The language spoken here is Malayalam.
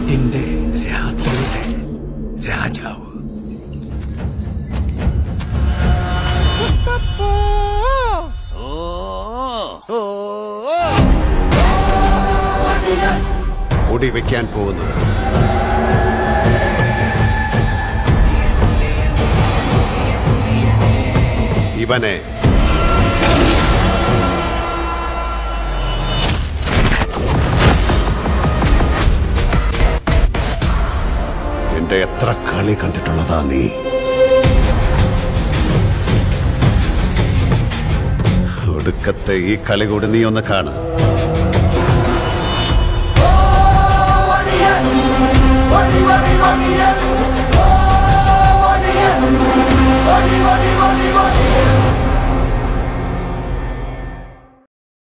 ഇരുട്ടിന്റെ രാത്രിയുടെ രാജാവ്. മുടി വെക്കാൻ പോകുന്നത്. ഇവനെ എന്റെ എത്ര കളി കണ്ടിട്ടുള്ളതാ നീ? ഒടുക്കത്തെ ഈ കളി കൂടി നീ ഒന്ന് കാണും.